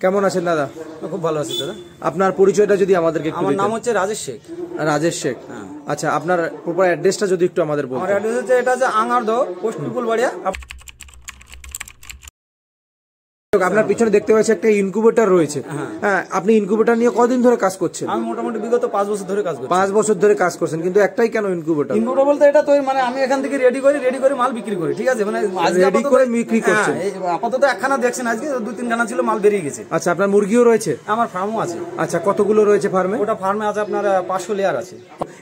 কেমন আছেন দাদা? খুব ভালো আছি দাদা। আপনার পরিচয়টা যদি আমাদেরকে একটু আমার নাম হচ্ছে রাজেশ শেখ। রাজেশ শেখ। আচ্ছা আপনার প্রপার অ্যাড্রেসটা যদি একটু আমাদের আমার অ্যাড্রেস হচ্ছে এটা হচ্ছে আঙারদ পোস্ট পিপুলবাড়িয়া আপনার পিছনে দেখতে পাচ্ছি একটা ইনকিউবেটর রয়েছে। হ্যাঁ। আপনি ইনকিউবেটর নিয়ে কদিন ধরে কাজ করছেন? আমি মোটামুটি বিগত পাঁচ বছর ধরে কাজ করছি। পাঁচ বছর ধরে কাজ করছেন কিন্তু একটাই কেন ইনকিউবেটর ইনপুট বলতে এটা তৈরি মানে আমি এখান থেকে রেডি করি রেডি করে মাল বিক্রি করি ঠিক আছে? মানে আপাতত- করে বিক্রি করছেন? হ্যাঁ, আপাতত একখানা দেখছেন আজকে দু তিনখানা ছিল মাল বেরিয়ে গেছে। আচ্ছা আপনার মুরগিও রয়েছে? আমার ফার্মও আছে। আচ্ছা কতগুলো রয়েছে ফার্মে ওটা ফার্মে আছে আপনার পাঁচশো লেয়ার আছে।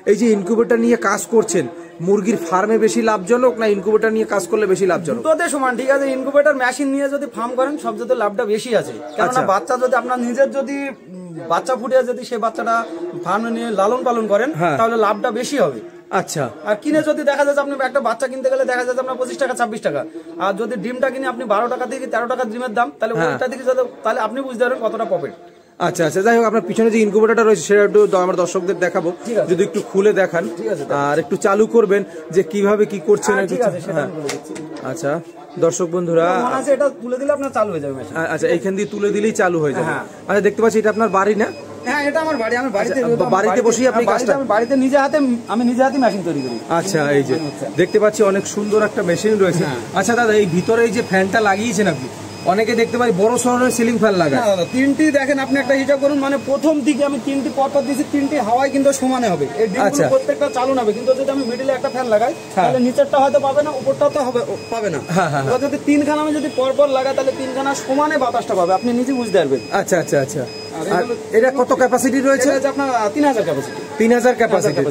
এই যে ইনকিউবেটর নিয়ে কাজ করছেন মুরগির ফার্মে বেশি লাভজনক না ইনকিউবেটর নিয়ে কাজ করলে বেশি লাভজনক? দুটোতে সমান ঠিক আছে? ইনকুবেটর মেশিন নিয়ে যদি ফার্ম করেন সবচেয়ে লাভটা বেশি আছে। কেননা আচ্ছা। বাচ্চা যদি আপনার নিজের যদি বাচ্চা ফুটিয়ে যদি সেই বাচ্চাটা ফার্মে নিয়ে লালন পালন করেন হ্যাঁ। তাহলে লাভটা বেশি হবে। আচ্ছা। আর কিনে যদি দেখা যাচ্ছে আপনি একটা বাচ্চা কিনতে গেলে দেখা যাচ্ছে আপনার পঁচিশ টাকা ছাব্বিশ টাকা। আর যদি ডিমটা কিনে আপনি বারো টাকা থেকে তেরো টাকা ডিমের দাম তাহলে হ্যাঁ। ওইটা থেকে তাহলে আপনি বুঝতে পারবেন কতটা প্রফিট আচ্ছা আচ্ছা। যাই হোক আপনার পিছনে যে ইনকিউবেটরটা রয়েছে সেটা একটু আমার দর্শকদের দেখাবো। যদি একটু খুলে দেখান। আর একটু চালু করবেন যে কীভাবে কি করছেন হ্যাঁ। আচ্ছা। দর্শক বন্ধুরা এটা তুলে দিলে আপনার চালু হয়ে যাবে আচ্ছা এইখান দিয়ে তুলে দিলেই চালু হয়ে যাবে হ্যাঁ। আচ্ছা দেখতে পাচ্ছি এটা আপনার বাড়ি না হ্যাঁ এটা আমার বাড়ি আমি বাড়িতে আচ্ছা, বাড়িতে বসেই আপনি হ্যাঁ, বাড়িতে কাজটা- আমি বাড়িতে নিজে হাতে আমি নিজে হাতে মেশিন তৈরি করি আচ্ছা এই যে আচ্ছা। দেখতে পাচ্ছি অনেক সুন্দর একটা মেশিন রয়েছে হ্যাঁ। আচ্ছা দাদা এই ভিতরে এই যে ফ্যানটা লাগিয়েছেন আপনি অনেকে দেখতে পাই বড় শহরের সিলিং ফ্যান লাগায়। তিনটি দেখেন আপনি একটা হিসাব করুন মানে প্রথম দিকে আমি তিনটি পরপর দিয়েছি তিনটি হাওয়ায় কিন্তু সমানে হবে। এই ডিমগুলো আচ্ছা। প্রত্যেকটা চালু হবে কিন্তু যদি আমি মিডিলে একটা ফ্যান লাগাই তাহলে নিচেরটা হয়তো পাবে না উপরটা তো হবে পাবে না। হ্যাঁ, হ্যাঁ, যদি তিনখানা আমি যদি পরপর লাগাই তাহলে তিনখানা সমানে বাতাসটা পাবে আপনি নিজে বুঝতে পারবেন। আচ্ছা আচ্ছা আচ্ছা। আর এটা কত ক্যাপাসিটি রয়েছে? আপনার তিন হাজার ক্যাপাসিটি তিন হাজার ক্যাপাসিটি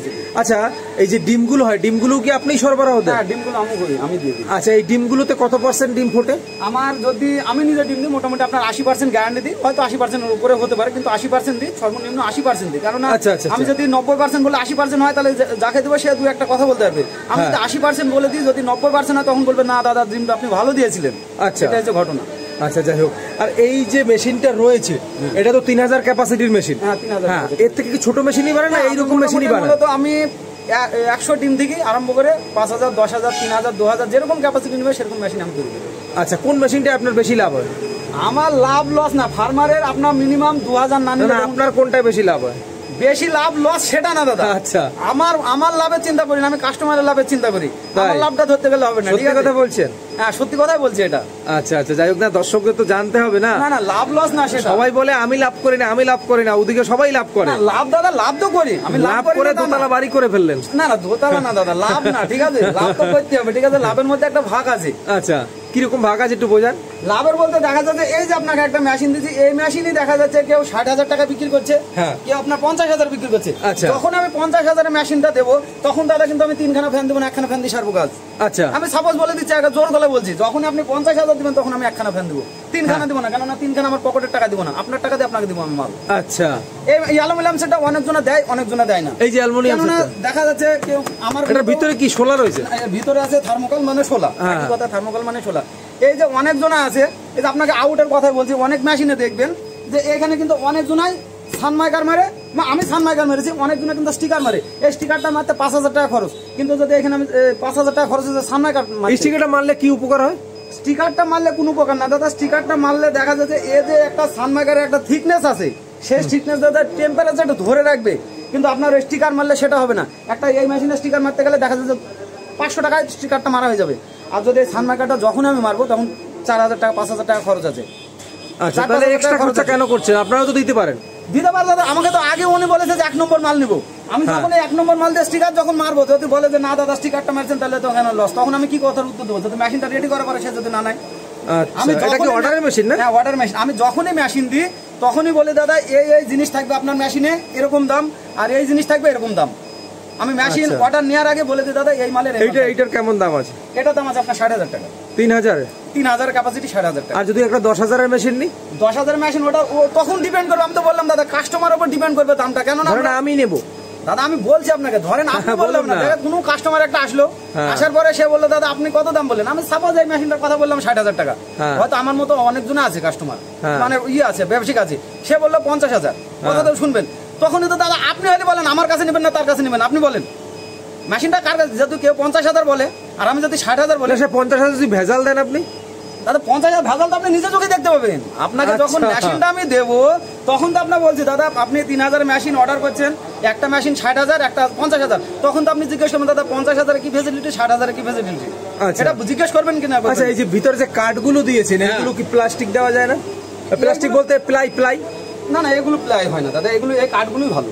আচ্ছা এই যে ডিমগুলো হয় ডিমগুলো কি আপনি সরবরাহ দেন? হ্যাঁ ডিমগুলো আমি করি আমি দিই। আচ্ছা এই ডিমগুলোতে কত পার্সেন্ট ডিম ফোটে? আমার যদি আমি নিজে ডিম দিই মোটামুটি আপনার আশি পার্সেন্ট গ্যারান্টি দিই হয়তো আশি পার্সেন্টের উপরে হতে পারে কিন্তু আশি পার্সেন্ট দিই সর্বনিম্ন আশি পার্সেন্ট দিই। কারণ আচ্ছা, আচ্ছা, আমি আচ্ছা। যদি নব্বই পার্সেন্ট বলে আশি পার্সেন্ট হয় তাহলে যাকে দেবো সে দু একটা কথা বলতে পারবে। আমি হ্যাঁ। যদি আশি পার্সেন্ট বলে দিই যদি নব্বই পার্সেন্ট হয় তখন বলবে না দাদা ডিমটা আপনি ভালো দিয়েছিলেন। আচ্ছা। এটা হচ্ছে ঘটনা। আচ্ছা যাই হোক। আর এই যে মেশিনটা রয়েছে এটা তো তিন হাজার ক্যাপাসিটির মেশিন। হ্যাঁ, 3000 হ্যাঁ। এর থেকে কি ছোট মেশিনই বানায় না এইরকম মেশিনই বানায় তো আমি একশো ডিম থেকে আরম্ভ করে পাঁচ হাজার দশ হাজার তিন হাজার দু হাজার যেরকম ক্যাপাসিটি নেবে সেরকম মেশিন আমি তৈরি করি আচ্ছা কোন মেশিনটা আপনার বেশি লাভ হয়? আমার লাভ লস না ফার্মারের আপনার মিনিমাম দু হাজার না আপনার কোনটায় বেশি লাভ হয়? বেশি লাভ লস সেটা না দাদা। আচ্ছা। আমার আমার লাভের চিন্তা করি না আমি কাস্টমারের লাভের চিন্তা করি? আমার লাভটা ধরতে গেলে হবে না কথা বলছেন? হ্যাঁ সত্যি কথাই বলছি এটা। আচ্ছা আচ্ছা যাই হোক না দর্শকদের তো জানতে হবে না। না না লাভ লস না সেটা। সবাই বলে আমি লাভ করি না আমি লাভ করি না। ওদিকে সবাই লাভ করে। লাভ দাদা লাভ তো করি। আমি লাভ করে। দোতলা বাড়ি করে ফেললেন। না না দোতলা না দাদা লাভ না ঠিক আছে? লাভ তো করতে হবে ঠিক আছে? লাভের মধ্যে একটা ভাগ আছে। আচ্ছা। কীরকম ভাগ আছে একটু বোঝান? লাভের বলতে দেখা যাচ্ছে এই যে আপনাকে একটা মেশিন দিচ্ছি এই মেশিনই দেখা যাচ্ছে কেউ ষাট হাজার টাকা বিক্রি করছে হ্যাঁ। কেউ আপনার পঞ্চাশ হাজার বিক্রি করছে। আচ্ছা। যখন আমি পঞ্চাশ হাজারের মেশিনটা দেবো তখন দাদা কিন্তু আমি তিনখানা ফ্যান দেবো না একখানা ফ্যান দিয়ে সারবো কাজ। আচ্ছা। আমি সাপোজ বলে দিচ্ছি একটা জোর গলা বলছি যখন আপনি পঞ্চাশ হাজার দেবেন তখন আমি একখানা ফ্যান দেবো। তিনখানা দিব না কেননা তিনখানা আমার পকেটের টাকা দিব না। আপনার টাকা দিয়ে আপনাকে দিব আমি মাল। আচ্ছা। এই অ্যালুমিনিয়াম সেটটা অনেকজনা দেয় অনেকজনা দেয় না। এই যে অ্যালুমিনিয়াম দেখা যাচ্ছে কেউ আমার এটার ভিতরে কি শোলা রয়েছে? ভিতরে আছে থার্মোকল মানে শোলা হ্যাঁ। কথা থার্মোকল মানে শোলা এই যে অনেক জনা আছে এই যে আপনাকে আউটের কথা বলছি অনেক মেশিনে দেখবেন যে এখানে কিন্তু অনেক জনাই সানমাইকার মারে আমি সানমাইকার মেরেছি অনেক জনে কিন্তু স্টিকার মারে। এই স্টিকারটা মারতে পাঁচ হাজার টাকা খরচ। কিন্তু যদি এখানে আমি পাঁচ হাজার টাকা খরচ সানমাইকার স্টিকারটা মারলে কি উপকার হয়? স্টিকারটা মারলে কোনো প্রকার না। দাদা স্টিকারটা মারলে দেখা যাচ্ছে এ যে একটা সানমাইকারের একটা থিকনেস আছে সেই থিকনেস দাদা টেম্পারেচারটা ধরে রাখবে। কিন্তু আপনার স্টিকার মারলে সেটা হবে না। একটা এই মেশিনে স্টিকার মারতে গেলে দেখা যাচ্ছে পাঁচশো টাকায় স্টিকারটা মারা হয়ে যাবে। আর যদি এই সানমাইকারটা যখন আমি মারবো তখন চার হাজার টাকা পাঁচ হাজার টাকা খরচ আছে। আচ্ছা এক্সট্রা খরচা খরচ কেন করছেন? আপনারাও তো দিতে পারেন। দিতে পারে দাদা আমাকে তো আগে উনি বলেছে যে এক নম্বর মাল নিবো। আমি হ্যাঁ। যখন এক নম্বর মাল দিয়ে স্টিকার যখন মারবো যদি বলে যে না দাদা স্টিকারটা মারছেন তাহলে তো কেন লস তখন আমি কি কথার উত্তর দেবো? যদি মেশিনটা রেডি করা পরে সে যদি না নেয়। আচ্ছা এটা কি যখনই- অর্ডারের মেশিন না? হ্যাঁ অর্ডার মেশিন আমি যখনই মেশিন দিই তখনই বলে দাদা এই এই জিনিস থাকবে আপনার মেশিনে এরকম দাম আর এই জিনিস থাকবে এরকম দাম। আমি মেশিন আচ্ছা। অর্ডার নেওয়ার আগে বলে দিই দাদা এই মালের এই এইটা এইটার কেমন দাম আছে? এটা দাম আছে আপনার ষাট হাজার টাকা। তিন হাজার তিন হাজার ক্যাপাসিটি ষাট হাজার টাকা। আর যদি একটা দশ হাজারের মেশিন নিই? দশ হাজার মেশিন ওটা তখন ডিপেন্ড করবে। আমি তো বললাম দাদা কাস্টমার উপর ডিপেন্ড করবে দামটা কেন না আমি নেব। দাদা আমি বলছি আপনাকে ধরেন আপনি হ্যাঁ, বললাম না। কোনো কাস্টমার একটা আসলো হ্যাঁ। আসার পরে সে বলল দাদা আপনি কত দাম বললেন আমি সাপোজ এই মেশিনটার কথা বললাম ষাট হাজার টাকা হ্যাঁ। হয়তো আমার মতো অনেকজন আছে কাস্টমার। মানে ইয়ে আছে ব্যবসায়িক আছে সে বলল পঞ্চাশ হাজার কথা তো শুনবেন তখনই তো দাদা আপনি হলে বলেন আমার কাছে নেবেন না তার কাছে নেবেন আপনি বলেন মেশিনটা কার কাছে যেহেতু কেউ পঞ্চাশ হাজার বলে আর আমি যদি ষাট হাজার বলে সে পঞ্চাশ হাজার যদি ভেজাল দেন আপনি দাদা পঞ্চাশ হাজার ভেজাল তো আপনি নিজে চোখে দেখতে পাবেন আপনাকে যখন আচ্ছা। মেশিনটা আমি দেবো তখন তো আপনার বলছি দাদা আপনি তিন হাজার মেশিন অর্ডার করছেন একটা মেশিন ষাট হাজার একটা পঞ্চাশ হাজার। তখন তো আপনি জিজ্ঞেস করবেন দাদা পঞ্চাশ হাজার কি ফেসিলিটি ষাট হাজার কি ফেসিলিটি আচ্ছা। এটা জিজ্ঞেস করবেন কিনা আচ্ছা এই যে ভিতরে যে কাঠগুলো দিয়েছেন হ্যাঁ। এগুলো কি প্লাস্টিক দেওয়া যায় না? প্লাস্টিক বলতে প্লাই প্লাই না না এগুলো প্লাই হয় না দাদা। এগুলো এই কাঠগুলোই ভালো।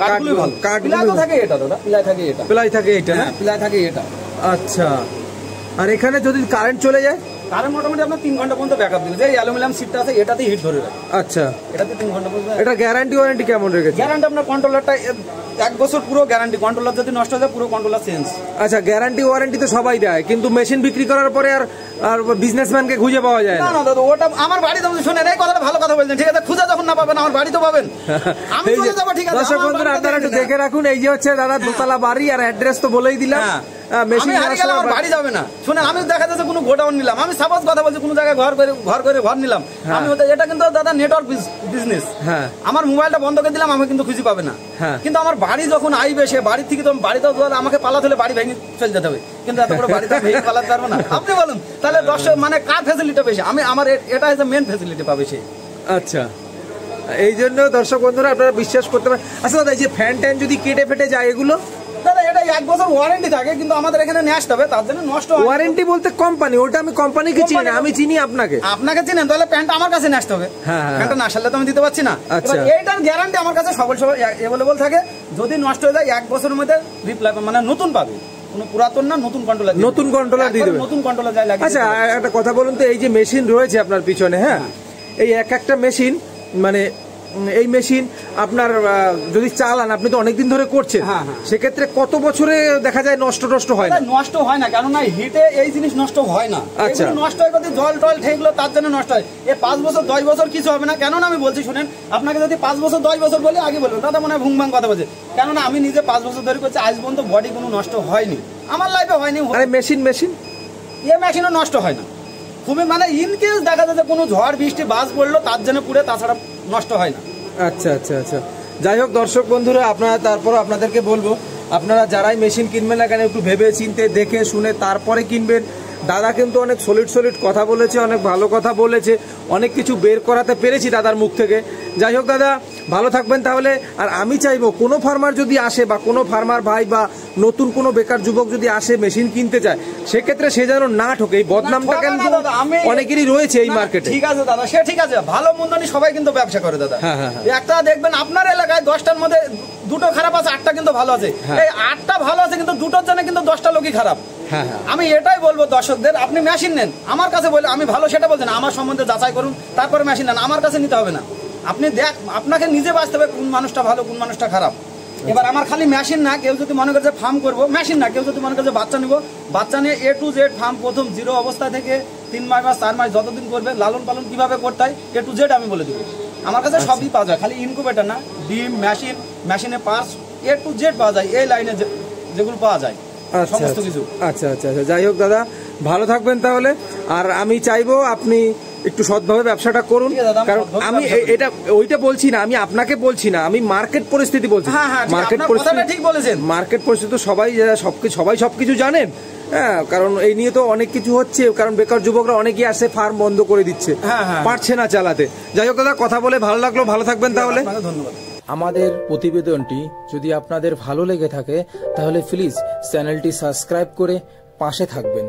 কাঠগুলোই ভালো। প্লাই তো থাকে এটা দাদা। প্লাই থাকে এটা। প্লাই থাকে এটা হ্যাঁ প্লাই থাকে এটা। আচ্ছা। আর এখানে যদি কারেন্ট চলে যায়? কারণ মোটামুটি আপনার তিন ঘণ্টা পর্যন্ত ব্যাকআপ দিবে। যে অ্যালুমিনিয়াম সিটটা আছে এটাতে হিট ধরে রাখে আচ্ছা। এটাতে তিন ঘণ্টা পর্যন্ত এটা গ্যারান্টি ওয়ারেন্টি কেমন রেখেছে? গ্যারান্টি আপনার কন্ট্রোলারটা এক বছর পুরো গ্যারান্টি কন্ট্রোলার যদি নষ্ট হয়ে যায় পুরো কন্ট্রোলার চেঞ্জ আচ্ছা গ্যারান্টি ওয়ারেন্টি তো সবাই দেয় কিন্তু মেশিন বিক্রি করার পরে আর আর বিজনেসম্যানকে খুঁজে পাওয়া যায় না। না দাদা ওটা আমার বাড়িতে আপনি শুনেন এই কথাটা ভালো কথা বলছেন। ঠিক আছে খুঁজে যখন না পাবেন আমার বাড়িতে পাবেন। আমি চলে যাব ঠিক আছে দর্শক বন্ধুরা আপনারা একটু দেখে রাখুন এই যে হচ্ছে দাদা দোতলা বাড়ি আর অ্যাড্রেস তো বলেই দিলাম। হ্যাঁ। মেশিন আমি হারিয়ে গেলে আমার বাড়ি যাবে না। শুনেন আমি দেখা যাচ্ছে কোনো গোডাউন নিলাম। আমি সাপোজ কথা বলছি কোনো জায়গায় ঘর করে ঘর করে ঘর নিলাম। আমি এটা কিন্তু দাদা নেটওয়ার্ক বিজনেস হ্যাঁ। আমার মোবাইলটা বন্ধ করে দিলাম আমি কিন্তু খুঁজে পাবে না। হ্যাঁ। কিন্তু আমার বাড়ি যখন আইবে সে বাড়ি থেকে তো বাড়িতে আমাকে পালাতে হলে বাড়ি ভেঙে চলে যেতে হবে। কিন্তু এত বড় বাড়িতে ভেঙে পালাতে পারব না। আপনি বলুন তাহলে দর্শক মানে কার ফ্যাসিলিটি বেশি? আমি আমার এটা হচ্ছে মেন ফ্যাসিলিটি পাবে সে। আচ্ছা। এই জন্য দর্শক বন্ধুরা আপনারা বিশ্বাস করতে পারেন আচ্ছা দাদা এই যে ফ্যান ট্যান যদি কেটে ফেটে যায় এগুলো? দাদা এটা এক বছর ওয়ারেন্টি থাকে কিন্তু আমাদের এখানে নিয়ে হবে তার জন্য নষ্ট ওয়ারেন্টি বলতে কোম্পানি ওটা আমি কোম্পানিকে চিনি না আমি চিনি আপনাকে। আপনাকে চিনেন তাহলে প্যান্টটা আমার কাছে নিয়ে আসতে হবে। হ্যাঁ, হ্যাঁ। প্যান্টটা না সারলে তো আমি দিতে পারছি না। আচ্ছা। এইটার গ্যারান্টি আমার কাছে সকল সময় অ্যাভেলেবল থাকে। যদি নষ্ট হয়ে যায় এক বছরের মধ্যে রিপ্লাই মানে নতুন পাবে। কোনো পুরাতন না নতুন কন্ট্রোলার নতুন controller দিয়ে দেবে। নতুন কন্ট্রোলার যায় লাগে আচ্ছা একটা কথা বলুন তো এই যে মেশিন রয়েছে আপনার পিছনে হ্যাঁ? এই এক একটা মেশিন মানে এই মেশিন আপনার যদি চালান আপনি তো অনেকদিন ধরে করছেন। হ্যাঁ, হ্যাঁ। সেক্ষেত্রে কত বছরে দেখা যায় নষ্ট টষ্ট হয় না? নষ্ট হয় না কেননা হিটে এই জিনিস নষ্ট হয় না। আচ্ছা। নষ্ট হয় যদি জল টল ঠেকলো তার জন্য নষ্ট হয়। এ পাঁচ বছর দশ বছর কিছু হবে না। কেননা আমি বলছি শুনেন আপনাকে যদি পাঁচ বছর দশ বছর বলি আগে বলবেন। দাদা মনে হয় ভুংভাং কথা বলছে। কেননা আমি নিজে পাঁচ বছর ধরে করছি আজ পর্যন্ত বডি কোনো নষ্ট হয়নি। আমার লাইফে হয়নি। আরে মেশিন মেশিন এ মেশিনও নষ্ট হয় না। খুবই মানে ইনকেস দেখা যাচ্ছে কোনো ঝড় বৃষ্টি বাস পড়ল তার জন্য পুড়ে তাছাড়া নষ্ট হয় না। আচ্ছা আচ্ছা আচ্ছা। যাই হোক, দর্শক বন্ধুরা, আপনারা তারপর আপনাদেরকে বলব, আপনারা যারাই মেশিন কিনবেন না কেন, একটু ভেবে চিনতে, দেখে শুনে তারপরে কিনবেন। দাদা কিন্তু অনেক সলিড সলিড কথা বলেছে, অনেক ভালো কথা বলেছে, অনেক কিছু বের করাতে পেরেছি দাদার মুখ থেকে। যাই হোক, দাদা ভালো থাকবেন তাহলে। আর আমি চাইব কোনো ফার্মার যদি আসে বা কোনো ফার্মার ভাই বা নতুন কোনো বেকার যুবক যদি আসে মেশিন কিনতে চায় সেক্ষেত্রে সে যেন না ঠকে। এই বদনামটা কিন্তু অনেকেরই রয়েছে এই মার্কেটে ঠিক আছে দাদা সে ঠিক আছে ভালো মন্দ সবাই কিন্তু ব্যবসা করে দাদা। হ্যাঁ, হ্যাঁ, হ্যাঁ। একটা দেখবেন আপনার এলাকায় দশটার মধ্যে দুটো খারাপ আছে আটটা কিন্তু ভালো আছে। হ্যাঁ। এই আটটা ভালো আছে কিন্তু দুটোর জন্য কিন্তু দশটা লোকই খারাপ। হ্যাঁ হ্যাঁ। আমি এটাই বলব দর্শকদের আপনি মেশিন নেন। আমার কাছে বলে আমি ভালো সেটা বলছেন আমার সম্বন্ধে যাচাই করুন তারপরে মেশিন নেন আমার কাছে নিতে হবে না। আপনি দেখ আপনাকে নিজে বাঁচতে হবে কোন মানুষটা ভালো কোন মানুষটা খারাপ। এবার আমার খালি মেশিন না কেউ যদি মনে করে যে ফার্ম করব মেশিন না কেউ যদি মনে করে যে বাচ্চা নিব বাচ্চা নিয়ে এ টু জেড ফার্ম প্রথম জিরো অবস্থা থেকে তিন মাস বা চার মাস যতদিন করবে লালন পালন কীভাবে করতে হয় এ টু জেড আমি বলে দেবো। আমার কাছে সবই পাওয়া যায় খালি ইনকুবেটার না ডিম মেশিন মেশিনে পার্স এ টু জেড পাওয়া যায় এই লাইনে যেগুলো পাওয়া যায় আচ্ছা সমস্ত আচ্ছা। কিছু। আচ্ছা আচ্ছা আচ্ছা। যাই হোক দাদা ভালো থাকবেন তাহলে। আর আমি চাইব আপনি একটু সৎভাবে ব্যবসাটা করুন। কারণ আমি এটা ওইটা বলছি না আমি আপনাকে বলছি না আমি মার্কেট পরিস্থিতি বলছি। হ্যাঁ, হ্যাঁ, মার্কেট পরিস্থিতি ঠিক বলেছেন। মার্কেট পরিস্থিতি সবাই যারা সবকিছু সবাই সবকিছু জানেন হ্যাঁ কারণ এই নিয়ে তো অনেক কিছু হচ্ছে কারণ বেকার যুবকরা অনেকেই আসে ফার্ম বন্ধ করে দিচ্ছে। হ্যাঁ, হ্যাঁ। পারছে না চালাতে। যাই হোক দাদা কথা বলে ভালো লাগল ভালো থাকবেন তাহলে। ধন্যবাদ। আমাদের প্রতিবেদনটি যদি আপনাদের ভালো লেগে থাকে তাহলে প্লিজ চ্যানেলটি সাবস্ক্রাইব করে পাশে থাকবেন।